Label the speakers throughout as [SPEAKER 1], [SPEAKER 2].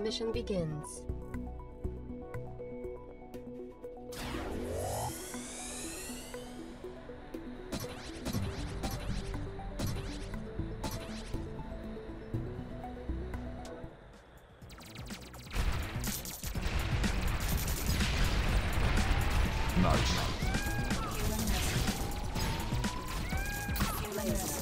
[SPEAKER 1] Mission begins.
[SPEAKER 2] Nice. Good,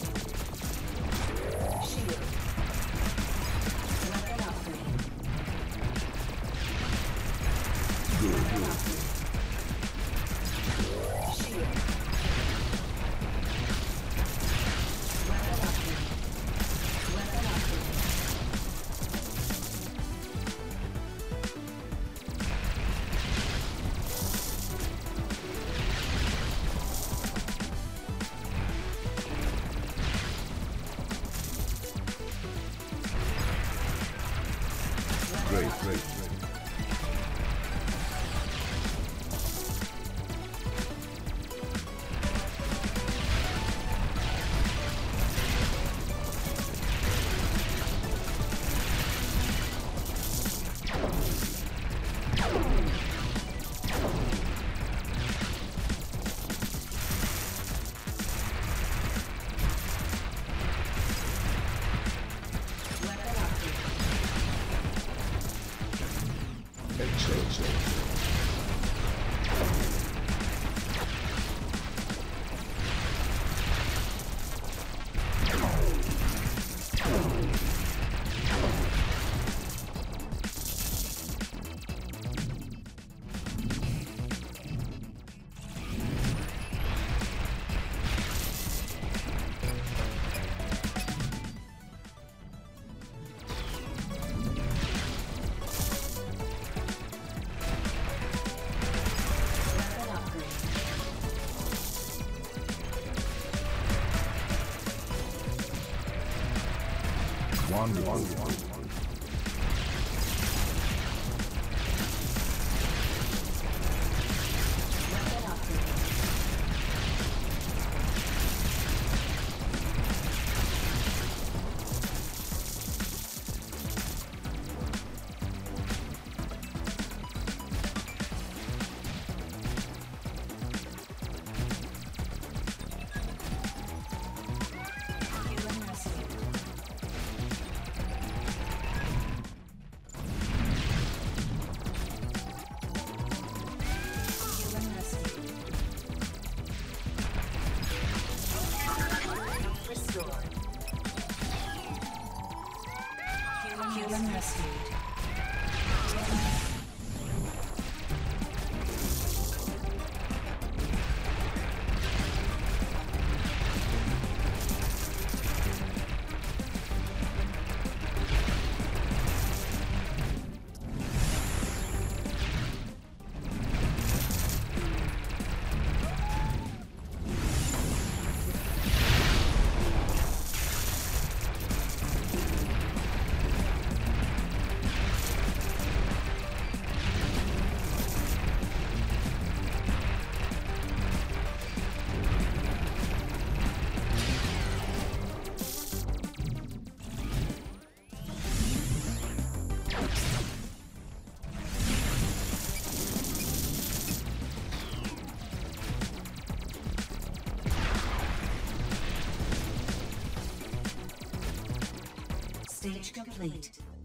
[SPEAKER 2] Great, great, One, one, one,
[SPEAKER 3] Human rescued. Stage complete.